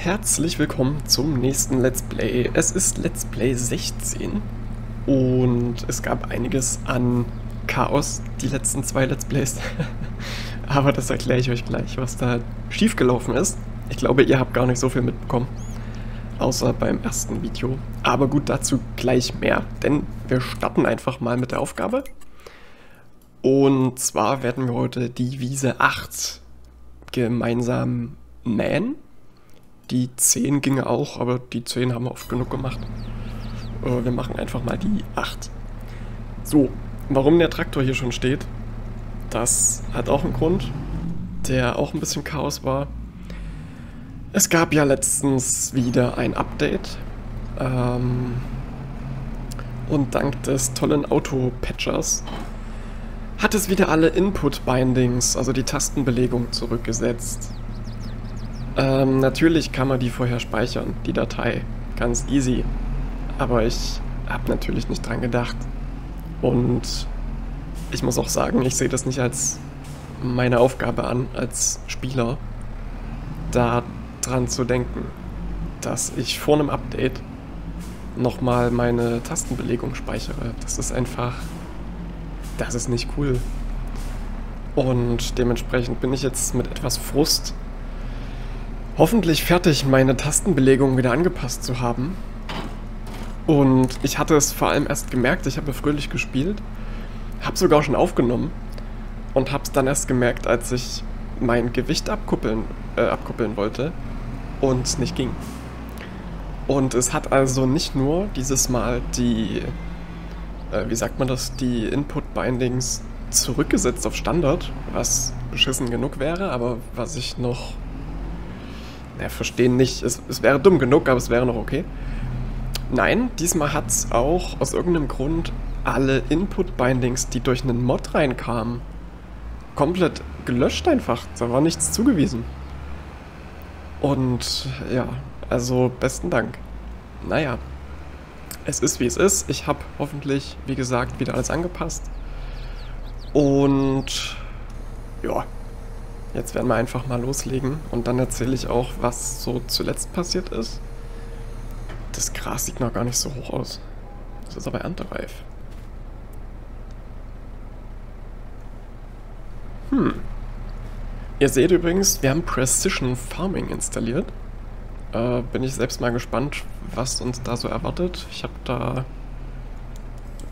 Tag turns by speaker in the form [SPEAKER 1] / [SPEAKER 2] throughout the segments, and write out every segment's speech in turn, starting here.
[SPEAKER 1] Herzlich willkommen zum nächsten Let's Play. Es ist Let's Play 16 und es gab einiges an Chaos, die letzten zwei Let's Plays. Aber das erkläre ich euch gleich, was da schiefgelaufen ist. Ich glaube, ihr habt gar nicht so viel mitbekommen, außer beim ersten Video. Aber gut, dazu gleich mehr, denn wir starten einfach mal mit der Aufgabe. Und zwar werden wir heute die Wiese 8 gemeinsam mähen die 10 ginge auch, aber die 10 haben wir oft genug gemacht. Äh, wir machen einfach mal die 8. So, warum der Traktor hier schon steht, das hat auch einen Grund, der auch ein bisschen Chaos war. Es gab ja letztens wieder ein Update. Ähm, und dank des tollen Auto-Patchers hat es wieder alle Input-Bindings, also die Tastenbelegung, zurückgesetzt. Ähm, natürlich kann man die vorher speichern, die Datei. Ganz easy. Aber ich habe natürlich nicht dran gedacht. Und ich muss auch sagen, ich sehe das nicht als meine Aufgabe an, als Spieler, da dran zu denken, dass ich vor einem Update nochmal meine Tastenbelegung speichere. Das ist einfach... Das ist nicht cool. Und dementsprechend bin ich jetzt mit etwas Frust hoffentlich fertig, meine Tastenbelegung wieder angepasst zu haben. Und ich hatte es vor allem erst gemerkt, ich habe fröhlich gespielt, habe sogar schon aufgenommen und habe es dann erst gemerkt, als ich mein Gewicht abkuppeln, äh, abkuppeln wollte und es nicht ging. Und es hat also nicht nur dieses Mal die, äh, wie sagt man das, die Input-Bindings zurückgesetzt auf Standard, was beschissen genug wäre, aber was ich noch ja, verstehen nicht. Es, es wäre dumm genug, aber es wäre noch okay. Nein, diesmal hat es auch aus irgendeinem Grund alle Input-Bindings, die durch einen Mod reinkamen, komplett gelöscht einfach. Da war nichts zugewiesen. Und ja, also besten Dank. Naja, es ist wie es ist. Ich habe hoffentlich, wie gesagt, wieder alles angepasst. Und ja, Jetzt werden wir einfach mal loslegen und dann erzähle ich auch, was so zuletzt passiert ist. Das Gras sieht noch gar nicht so hoch aus. Das ist aber erntereif. Hm. Ihr seht übrigens, wir haben Precision Farming installiert. Äh, bin ich selbst mal gespannt, was uns da so erwartet. Ich habe da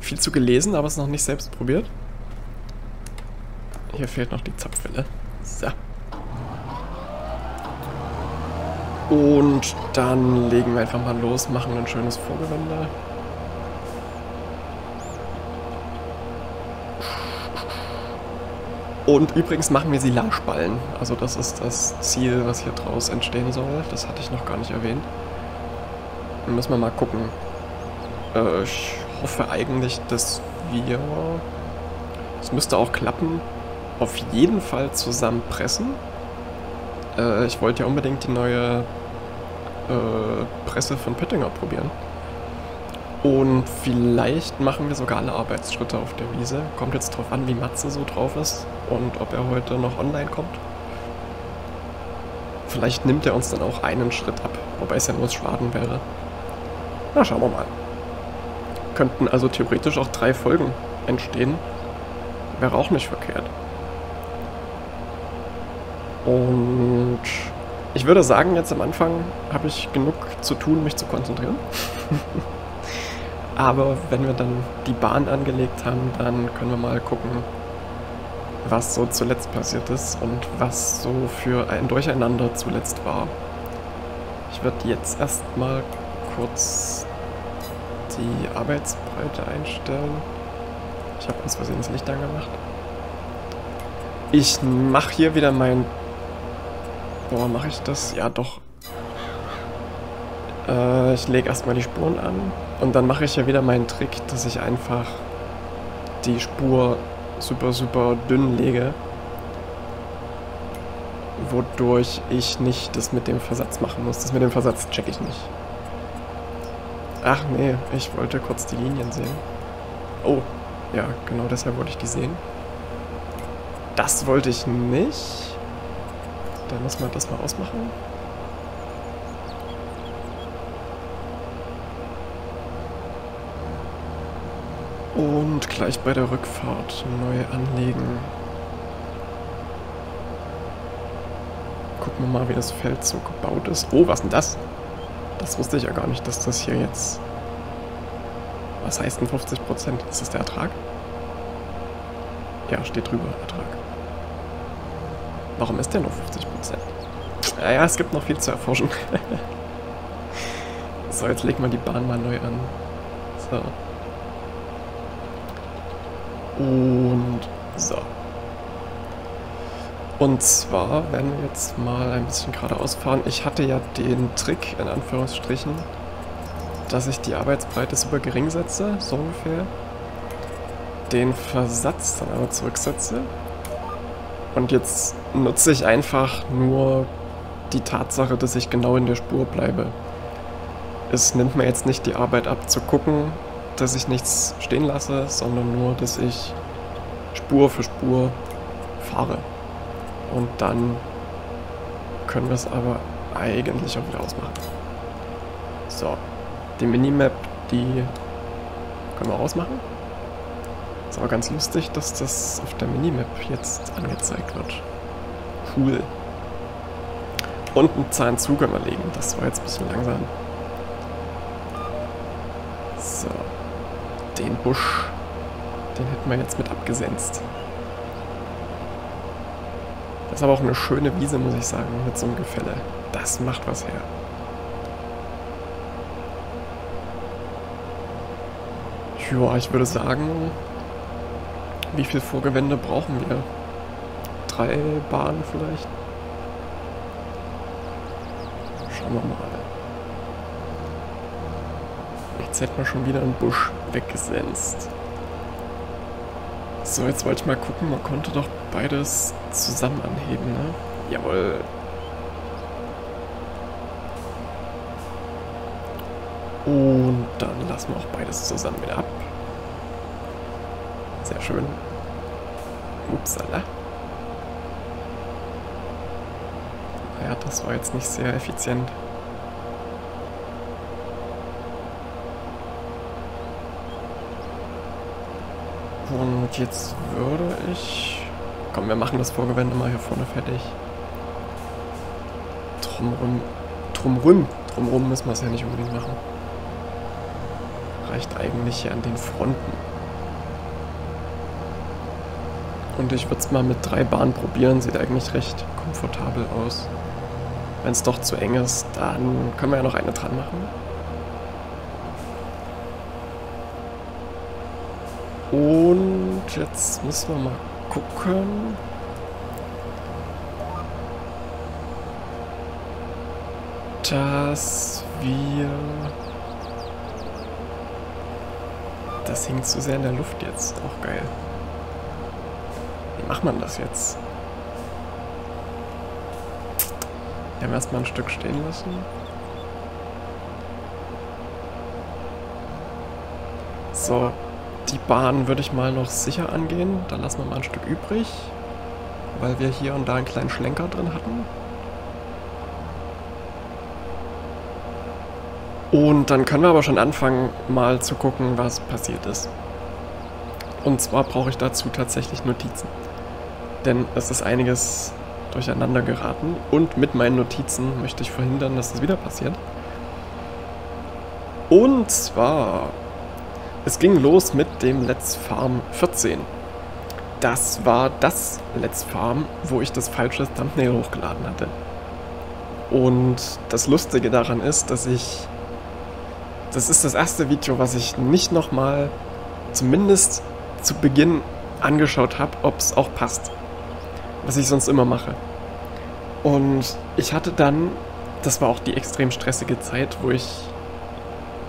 [SPEAKER 1] viel zu gelesen, aber es noch nicht selbst probiert. Hier fehlt noch die Zapfwelle. So. Und dann legen wir einfach mal los, machen ein schönes Vorgewende. Und übrigens machen wir Silageballen. Also das ist das Ziel, was hier draus entstehen soll. Das hatte ich noch gar nicht erwähnt. Dann müssen wir mal gucken. Äh, ich hoffe eigentlich, dass wir... Es müsste auch klappen, auf jeden Fall zusammenpressen. Äh, ich wollte ja unbedingt die neue äh, Presse von Pöttinger probieren. Und vielleicht machen wir sogar alle Arbeitsschritte auf der Wiese. Kommt jetzt drauf an, wie Matze so drauf ist und ob er heute noch online kommt. Vielleicht nimmt er uns dann auch einen Schritt ab, wobei es ja nur Schwaden wäre. Na, schauen wir mal. Könnten also theoretisch auch drei Folgen entstehen. Wäre auch nicht verkehrt. Und ich würde sagen, jetzt am Anfang habe ich genug zu tun, mich zu konzentrieren. Aber wenn wir dann die Bahn angelegt haben, dann können wir mal gucken, was so zuletzt passiert ist und was so für ein Durcheinander zuletzt war. Ich werde jetzt erstmal kurz die Arbeitsbreite einstellen. Ich habe uns Versehen das Licht angemacht. Ich mache hier wieder mein Boah, mache ich das? Ja, doch. Äh, ich lege erstmal die Spuren an und dann mache ich ja wieder meinen Trick, dass ich einfach die Spur super, super dünn lege. Wodurch ich nicht das mit dem Versatz machen muss. Das mit dem Versatz check ich nicht. Ach nee, ich wollte kurz die Linien sehen. Oh, ja, genau deshalb wollte ich die sehen. Das wollte ich nicht. Dann muss man das mal ausmachen. Und gleich bei der Rückfahrt neu anlegen. Gucken wir mal, wie das Feld so gebaut ist. Oh, was denn das? Das wusste ich ja gar nicht, dass das hier jetzt... Was heißt denn 50%? Ist das der Ertrag? Ja, steht drüber, Ertrag. Warum ist der nur 50%? Naja, es gibt noch viel zu erforschen. so, jetzt legen wir die Bahn mal neu an. So. Und so. Und zwar werden wir jetzt mal ein bisschen geradeaus fahren. Ich hatte ja den Trick, in Anführungsstrichen, dass ich die Arbeitsbreite super gering setze, so ungefähr. Den Versatz dann aber zurücksetze. Und jetzt nutze ich einfach nur die Tatsache, dass ich genau in der Spur bleibe. Es nimmt mir jetzt nicht die Arbeit ab zu gucken, dass ich nichts stehen lasse, sondern nur, dass ich Spur für Spur fahre. Und dann können wir es aber eigentlich auch wieder ausmachen. So, die Minimap, die können wir ausmachen. Ist aber ganz lustig, dass das auf der Minimap jetzt angezeigt wird. Cool. Und einen Zahn zu können wir legen. Das war jetzt ein bisschen langsam. So. Den Busch, den hätten wir jetzt mit abgesenzt. Das ist aber auch eine schöne Wiese, muss ich sagen, mit so einem Gefälle. Das macht was her. Ja, ich würde sagen, wie viel Vorgewände brauchen wir? Drei Bahnen vielleicht? Schauen wir mal. Jetzt hätten wir schon wieder einen Busch weggesenzt. So, jetzt wollte ich mal gucken, man konnte doch beides zusammen anheben, ne? Jawohl. Und dann lassen wir auch beides zusammen wieder ab. Sehr schön. Upsala. Ja, das war jetzt nicht sehr effizient. Und jetzt würde ich... Komm, wir machen das Vorgewende mal hier vorne fertig. Drumrum. Drumrum. Drumrum müssen wir es ja nicht unbedingt machen. Reicht eigentlich hier an den Fronten. Und ich würde es mal mit drei Bahnen probieren. Sieht eigentlich recht komfortabel aus. Wenn es doch zu eng ist, dann können wir ja noch eine dran machen. Und jetzt müssen wir mal gucken. Dass wir... Das hängt zu sehr in der Luft jetzt. Auch geil. Macht man das jetzt? Wir haben erstmal ein Stück stehen lassen. So, die Bahn würde ich mal noch sicher angehen. Da lassen wir mal ein Stück übrig, weil wir hier und da einen kleinen Schlenker drin hatten. Und dann können wir aber schon anfangen, mal zu gucken, was passiert ist. Und zwar brauche ich dazu tatsächlich Notizen. Denn es ist einiges durcheinander geraten. Und mit meinen Notizen möchte ich verhindern, dass das wieder passiert. Und zwar es ging los mit dem Let's Farm 14. Das war das Let's Farm, wo ich das falsche Thumbnail hochgeladen hatte. Und das Lustige daran ist, dass ich... Das ist das erste Video, was ich nicht nochmal, zumindest zu Beginn, angeschaut habe, ob es auch passt. Was ich sonst immer mache. Und ich hatte dann, das war auch die extrem stressige Zeit, wo ich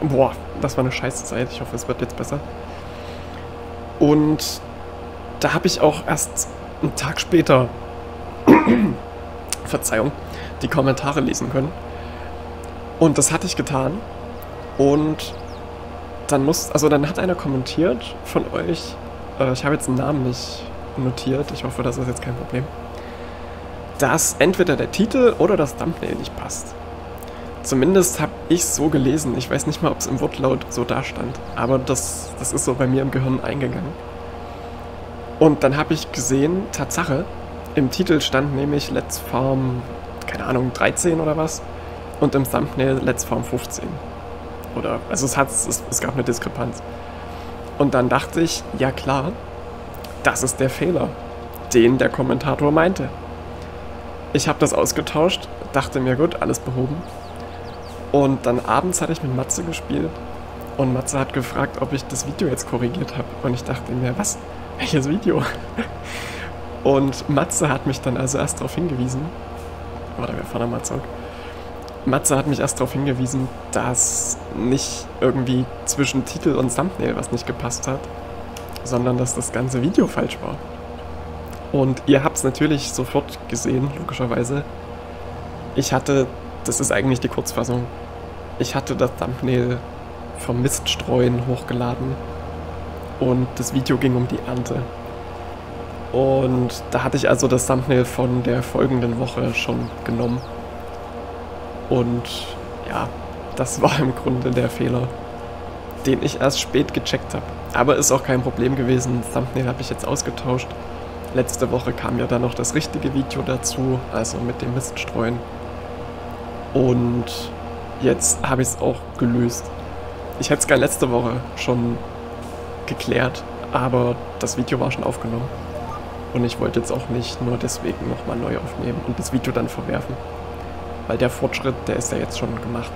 [SPEAKER 1] Boah, das war eine scheiße Zeit. Ich hoffe, es wird jetzt besser. Und da habe ich auch erst einen Tag später, Verzeihung, die Kommentare lesen können. Und das hatte ich getan. Und dann muss, also dann hat einer kommentiert von euch, äh, ich habe jetzt einen Namen nicht notiert, ich hoffe, das ist jetzt kein Problem, dass entweder der Titel oder das Thumbnail nicht passt. Zumindest habe ich so gelesen. Ich weiß nicht mal, ob es im Wortlaut so da stand. Aber das, das ist so bei mir im Gehirn eingegangen. Und dann habe ich gesehen, Tatsache, im Titel stand nämlich Let's Farm, keine Ahnung, 13 oder was. Und im Thumbnail Let's Farm 15. Oder, also es, hat, es, es gab eine Diskrepanz. Und dann dachte ich, ja klar, das ist der Fehler, den der Kommentator meinte. Ich habe das ausgetauscht, dachte mir, gut, alles behoben. Und dann abends hatte ich mit Matze gespielt und Matze hat gefragt, ob ich das Video jetzt korrigiert habe. Und ich dachte mir, was? Welches Video? Und Matze hat mich dann also erst darauf hingewiesen, oder wer von der auch, Matze hat mich erst darauf hingewiesen, dass nicht irgendwie zwischen Titel und Thumbnail was nicht gepasst hat, sondern dass das ganze Video falsch war. Und ihr habt es natürlich sofort gesehen, logischerweise. Ich hatte, das ist eigentlich die Kurzfassung, ich hatte das Thumbnail vom Miststreuen hochgeladen und das Video ging um die Ernte. Und da hatte ich also das Thumbnail von der folgenden Woche schon genommen. Und ja, das war im Grunde der Fehler, den ich erst spät gecheckt habe. Aber ist auch kein Problem gewesen. Das Thumbnail habe ich jetzt ausgetauscht. Letzte Woche kam ja dann noch das richtige Video dazu, also mit dem Miststreuen. Und jetzt habe ich es auch gelöst. Ich hätte es gar letzte Woche schon geklärt, aber das Video war schon aufgenommen. Und ich wollte jetzt auch nicht nur deswegen nochmal neu aufnehmen und das Video dann verwerfen. Weil der Fortschritt, der ist ja jetzt schon gemacht.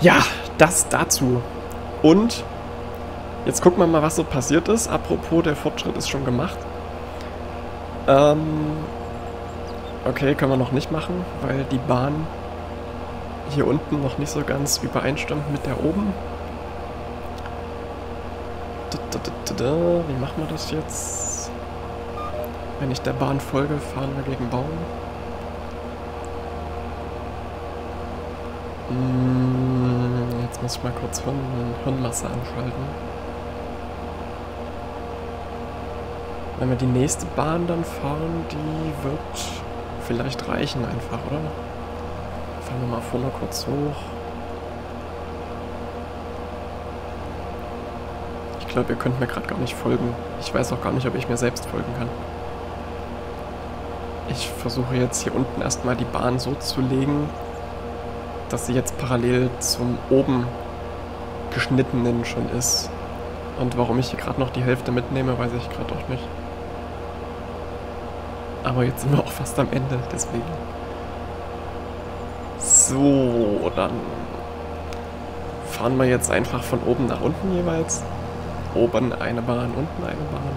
[SPEAKER 1] Ja, das dazu. Und jetzt gucken wir mal, was so passiert ist. Apropos, der Fortschritt ist schon gemacht. Ähm, okay, können wir noch nicht machen, weil die Bahn hier unten noch nicht so ganz übereinstimmt mit der oben. Wie machen wir das jetzt? Wenn ich der Bahn folge, fahren wir gegen Baum. Hm, muss ich mal kurz Hirn, Hirnmasse anschalten. Wenn wir die nächste Bahn dann fahren, die wird vielleicht reichen einfach, oder? Fahren wir mal vorne kurz hoch. Ich glaube, ihr könnt mir gerade gar nicht folgen. Ich weiß auch gar nicht, ob ich mir selbst folgen kann. Ich versuche jetzt hier unten erstmal die Bahn so zu legen, dass sie jetzt parallel zum oben geschnittenen schon ist. Und warum ich hier gerade noch die Hälfte mitnehme, weiß ich gerade auch nicht. Aber jetzt sind wir auch fast am Ende, deswegen. So, dann fahren wir jetzt einfach von oben nach unten jeweils. Oben eine Bahn, unten eine Bahn.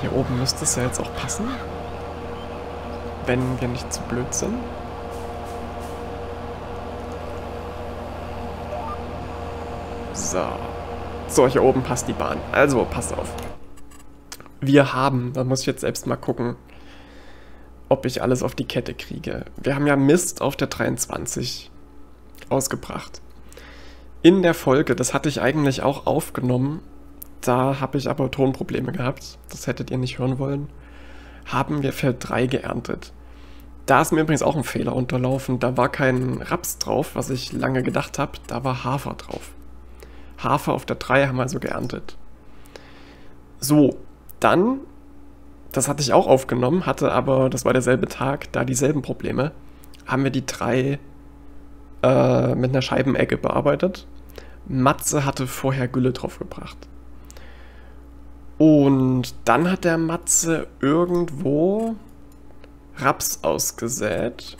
[SPEAKER 1] Hier oben müsste es ja jetzt auch passen. Wenn wir nicht zu blöd sind. So. So, hier oben passt die Bahn. Also, passt auf. Wir haben, da muss ich jetzt selbst mal gucken, ob ich alles auf die Kette kriege. Wir haben ja Mist auf der 23 ausgebracht in der Folge, das hatte ich eigentlich auch aufgenommen, da habe ich aber Tonprobleme gehabt, das hättet ihr nicht hören wollen, haben wir Feld 3 geerntet. Da ist mir übrigens auch ein Fehler unterlaufen, da war kein Raps drauf, was ich lange gedacht habe, da war Hafer drauf. Hafer auf der 3 haben wir also geerntet. So, dann, das hatte ich auch aufgenommen, hatte aber, das war derselbe Tag, da dieselben Probleme, haben wir die 3 äh, mit einer Scheibenecke bearbeitet. Matze hatte vorher Gülle draufgebracht. Und dann hat der Matze irgendwo Raps ausgesät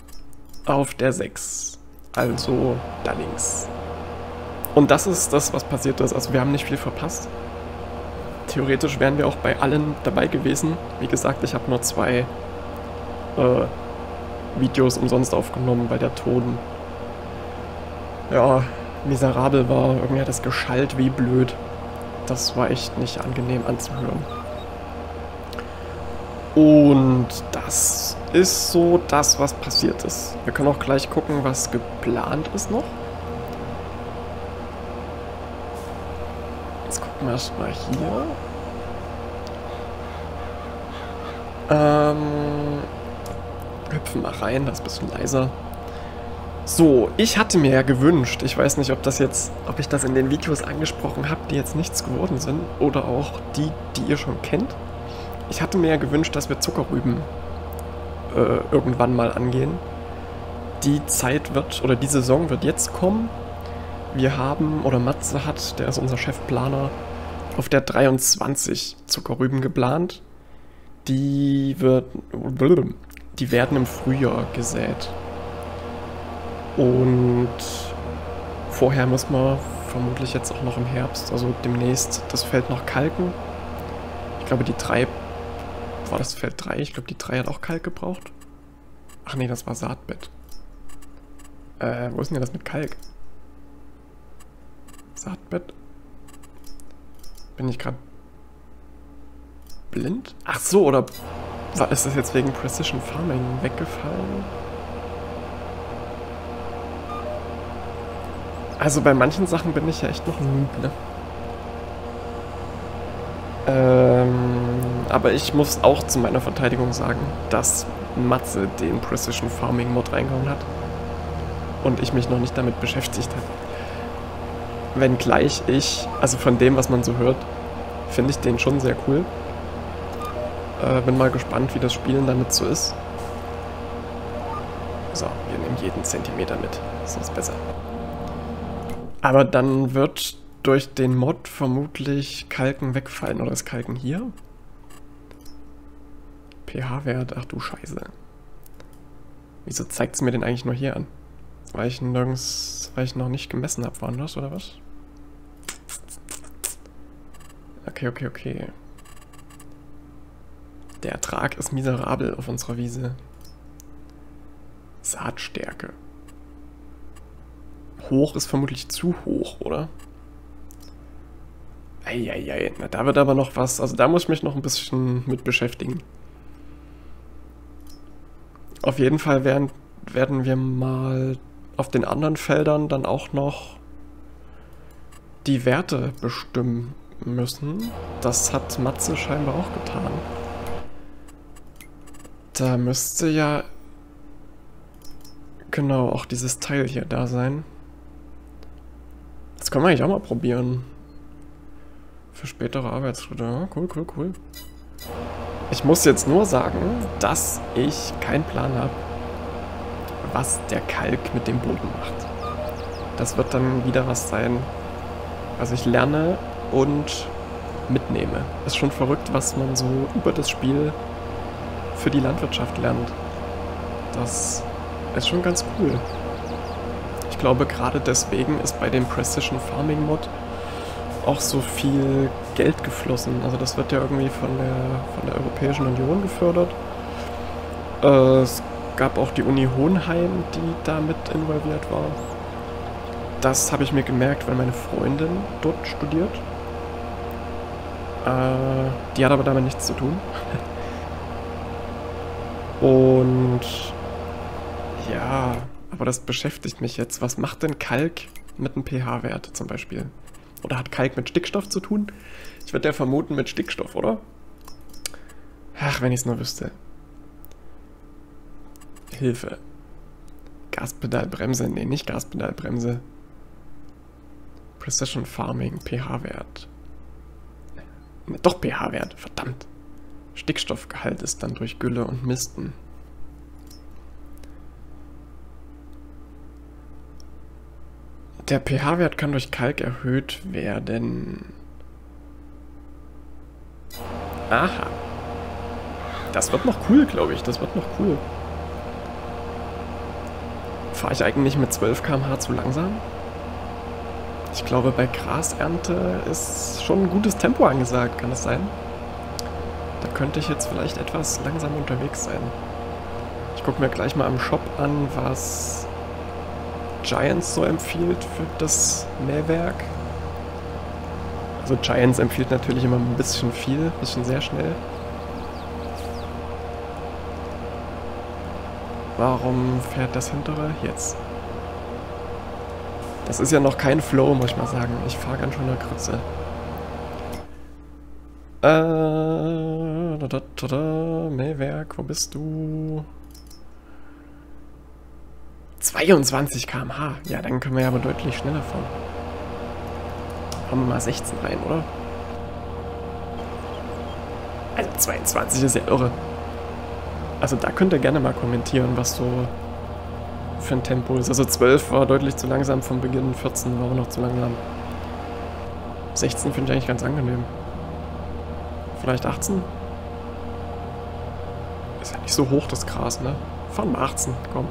[SPEAKER 1] auf der 6. Also da links. Und das ist das, was passiert ist. Also wir haben nicht viel verpasst. Theoretisch wären wir auch bei allen dabei gewesen. Wie gesagt, ich habe nur zwei äh, Videos umsonst aufgenommen, weil der Ton ja, miserabel war. Irgendwie hat es geschallt wie blöd. Das war echt nicht angenehm anzuhören. Und das ist so das, was passiert ist. Wir können auch gleich gucken, was geplant ist noch. Jetzt gucken erstmal hier. Ähm, hüpfen mal rein, das ist ein bisschen leiser. So, ich hatte mir ja gewünscht, ich weiß nicht, ob das jetzt, ob ich das in den Videos angesprochen habe, die jetzt nichts geworden sind, oder auch die, die ihr schon kennt. Ich hatte mir ja gewünscht, dass wir Zuckerrüben äh, irgendwann mal angehen. Die Zeit wird, oder die Saison wird jetzt kommen. Wir haben, oder Matze hat, der ist unser Chefplaner, auf der 23 Zuckerrüben geplant. Die wird, die werden im Frühjahr gesät. Und vorher muss man vermutlich jetzt auch noch im Herbst, also demnächst, das Feld noch kalken. Ich glaube, die drei, war das Feld 3? Ich glaube, die 3 hat auch Kalk gebraucht. Ach nee, das war Saatbett. Äh, wo ist denn das mit Kalk? Saatbett? Bin ich gerade blind? Ach so, oder war, ist das jetzt wegen Precision Farming weggefallen? Also bei manchen Sachen bin ich ja echt noch ein Noob, ne? Ähm, aber ich muss auch zu meiner Verteidigung sagen, dass Matze den Precision Farming Mod reingehauen hat und ich mich noch nicht damit beschäftigt habe. Wenngleich ich, also von dem, was man so hört, finde ich den schon sehr cool. Äh, bin mal gespannt, wie das Spielen damit so ist. So, wir nehmen jeden Zentimeter mit. So ist besser. Aber dann wird durch den Mod vermutlich Kalken wegfallen. Oder ist Kalken hier? pH-Wert, ach du Scheiße. Wieso zeigt es mir den eigentlich nur hier an? Weil ich nirgends, weil ich noch nicht gemessen habe, woanders oder was? Okay, okay, okay. Der Ertrag ist miserabel auf unserer Wiese. Saatstärke. Hoch ist vermutlich zu hoch, oder? Eieiei, na da wird aber noch was. Also da muss ich mich noch ein bisschen mit beschäftigen. Auf jeden Fall werden, werden wir mal auf den anderen Feldern dann auch noch die Werte bestimmen müssen. Das hat Matze scheinbar auch getan. Da müsste ja genau auch dieses Teil hier da sein. Das können wir eigentlich auch mal probieren. Für spätere Arbeitsschritte. Ja, cool, cool, cool. Ich muss jetzt nur sagen, dass ich keinen Plan habe, was der Kalk mit dem Boden macht. Das wird dann wieder was sein, was ich lerne und mitnehme. Ist schon verrückt, was man so über das Spiel für die Landwirtschaft lernt. Das ist schon ganz cool glaube, gerade deswegen ist bei dem Precision Farming Mod auch so viel Geld geflossen. Also das wird ja irgendwie von der, von der Europäischen Union gefördert. Äh, gab auch die Uni Hohenheim, die da mit involviert war. Das habe ich mir gemerkt, weil meine Freundin dort studiert. Äh, die hat aber damit nichts zu tun. Und ja, aber das beschäftigt mich jetzt. Was macht denn Kalk mit einem pH-Wert zum Beispiel? Oder hat Kalk mit Stickstoff zu tun? Ich würde ja vermuten mit Stickstoff, oder? Ach, wenn ich es nur wüsste. Hilfe. Gaspedalbremse. Nee, nicht Gaspedalbremse. Precision Farming, pH-Wert. Doch pH-Wert, verdammt. Stickstoffgehalt ist dann durch Gülle und Misten. Der pH-Wert kann durch Kalk erhöht werden. Aha. Das wird noch cool, glaube ich. Das wird noch cool. Fahre ich eigentlich mit 12 km/h zu langsam? Ich glaube, bei Grasernte ist schon ein gutes Tempo angesagt. Kann das sein? Da könnte ich jetzt vielleicht etwas langsam unterwegs sein. Ich gucke mir gleich mal am Shop an, was Giants so empfiehlt für das Mähwerk. Also Giants empfiehlt natürlich immer ein bisschen viel, ein bisschen sehr schnell. Warum fährt das hintere jetzt? Das ist ja noch kein Flow, muss ich mal sagen. Ich fahre ganz schön eine Krütze. Äh, da, da, da, Mähwerk, wo bist du? 22 km/h. Ja, dann können wir ja aber deutlich schneller fahren. Haben wir mal 16 rein, oder? Also 22 ist ja irre. Also da könnt ihr gerne mal kommentieren, was so für ein Tempo ist. Also 12 war deutlich zu langsam vom Beginn, 14 war auch noch zu langsam. 16 finde ich eigentlich ganz angenehm. Vielleicht 18? Ist ja nicht so hoch das Gras, ne? Fahren wir 18, komm.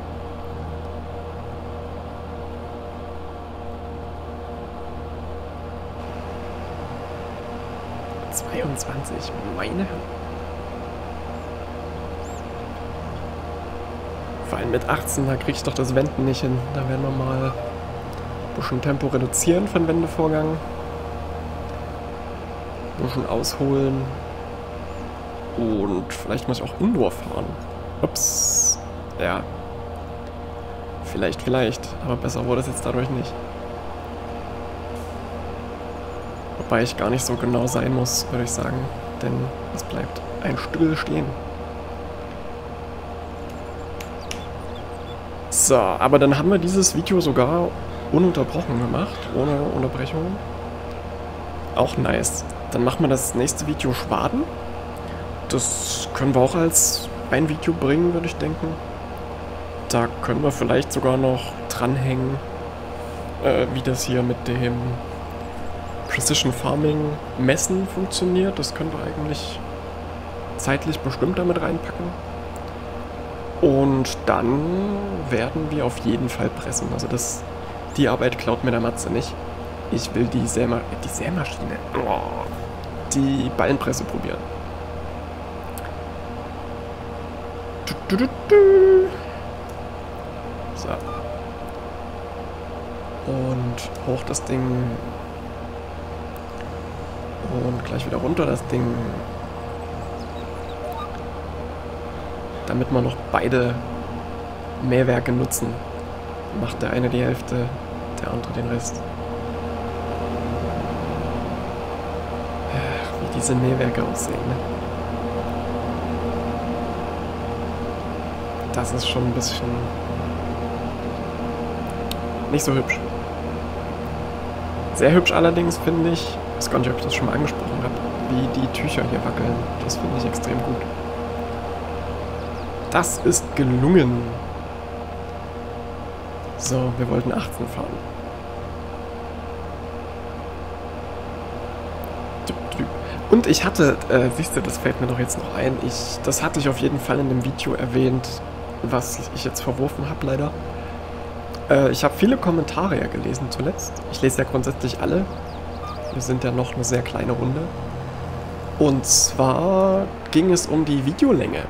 [SPEAKER 1] Zweiundzwanzig, meine Allem mit 18, da kriege ich doch das Wenden nicht hin. Da werden wir mal ein bisschen Tempo reduzieren für den Wendevorgang. Ein bisschen ausholen. Und vielleicht muss ich auch Indoor fahren. Ups. Ja. Vielleicht, vielleicht. Aber besser wurde es jetzt dadurch nicht. Wobei ich gar nicht so genau sein muss, würde ich sagen. Denn es bleibt ein Stück stehen. So, aber dann haben wir dieses Video sogar ununterbrochen gemacht, ohne Unterbrechung. Auch nice. Dann machen wir das nächste Video Schwaden. Das können wir auch als ein Video bringen, würde ich denken. Da können wir vielleicht sogar noch dranhängen, äh, wie das hier mit dem Precision Farming Messen funktioniert. Das können wir eigentlich zeitlich bestimmt damit reinpacken. Und dann werden wir auf jeden Fall pressen. Also das, die Arbeit klaut mir der Matze nicht. Ich will die, Säma die Sämaschine, oh, die Ballenpresse probieren. So. Und hoch das Ding. Und gleich wieder runter das Ding. Damit wir noch beide Mähwerke nutzen. Macht der eine die Hälfte, der andere den Rest. Wie diese Mähwerke aussehen, ne? Das ist schon ein bisschen nicht so hübsch. Sehr hübsch allerdings finde ich, ich weiß gar nicht, ob ich das schon mal angesprochen habe, wie die Tücher hier wackeln. Das finde ich extrem gut. Das ist gelungen. So, wir wollten 18 fahren. Und ich hatte, äh, siehst du, das fällt mir doch jetzt noch ein, ich, das hatte ich auf jeden Fall in dem Video erwähnt, was ich jetzt verworfen habe, leider. Äh, ich habe viele Kommentare ja gelesen zuletzt. Ich lese ja grundsätzlich alle. Wir sind ja noch eine sehr kleine Runde. Und zwar ging es um die Videolänge.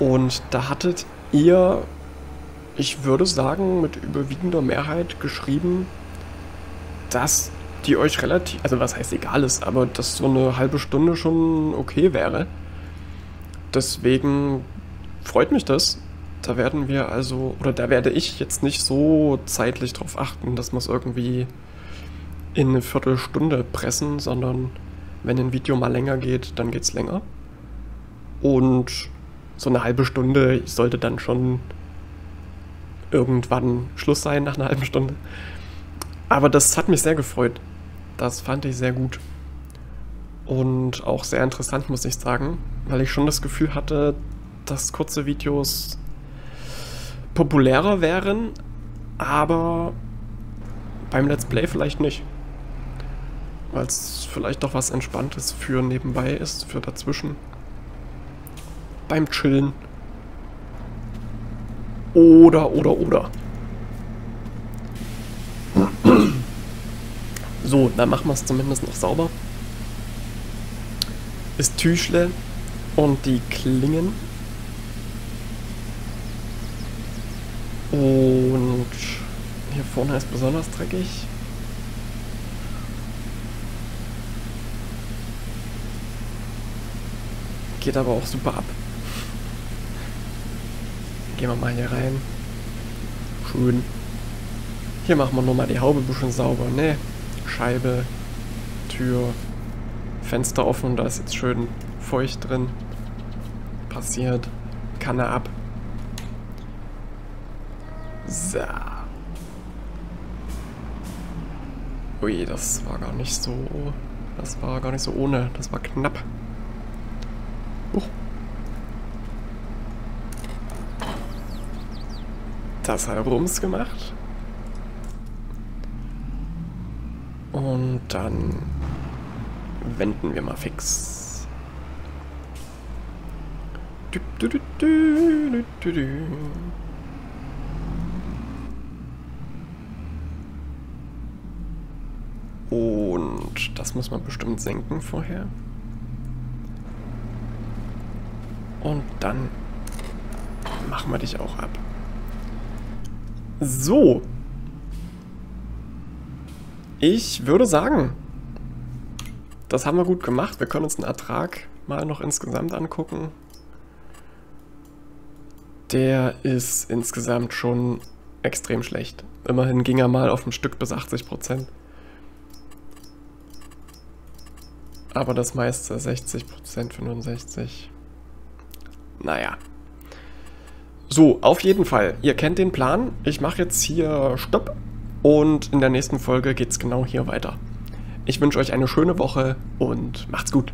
[SPEAKER 1] Und da hattet ihr, ich würde sagen, mit überwiegender Mehrheit geschrieben, dass die euch relativ, also was heißt egal ist, aber dass so eine halbe Stunde schon okay wäre. Deswegen freut mich das. Da werden wir also, oder da werde ich jetzt nicht so zeitlich drauf achten, dass wir es irgendwie in eine Viertelstunde pressen, sondern wenn ein Video mal länger geht, dann geht es länger. Und so eine halbe Stunde sollte dann schon irgendwann Schluss sein nach einer halben Stunde. Aber das hat mich sehr gefreut. Das fand ich sehr gut. Und auch sehr interessant, muss ich sagen, weil ich schon das Gefühl hatte, dass kurze Videos populärer wären, aber beim Let's Play vielleicht nicht. Weil es vielleicht doch was Entspanntes für nebenbei ist, für dazwischen beim Chillen. Oder, oder, oder. So, dann machen wir es zumindest noch sauber. Das Tüchle und die Klingen. Und hier vorne ist besonders dreckig. Geht aber auch super ab. Gehen wir mal hier rein. Schön. Hier machen wir nochmal die Haube ein bisschen sauber, ne? Scheibe, Tür, Fenster offen, da ist jetzt schön feucht drin. Passiert. Kanne ab. So. Ui, das war gar nicht so... Das war gar nicht so ohne. Das war knapp. Das hat Rums gemacht. Und dann wenden wir mal fix. Und das muss man bestimmt senken vorher. Und dann machen wir dich auch ab. So. Ich würde sagen, das haben wir gut gemacht. Wir können uns den Ertrag mal noch insgesamt angucken. Der ist insgesamt schon extrem schlecht. Immerhin ging er mal auf ein Stück bis 80%. Prozent. Aber das meiste 60%, 65%. Naja. So, auf jeden Fall. Ihr kennt den Plan. Ich mache jetzt hier Stopp. Und in der nächsten Folge geht es genau hier weiter. Ich wünsche euch eine schöne Woche und macht's gut.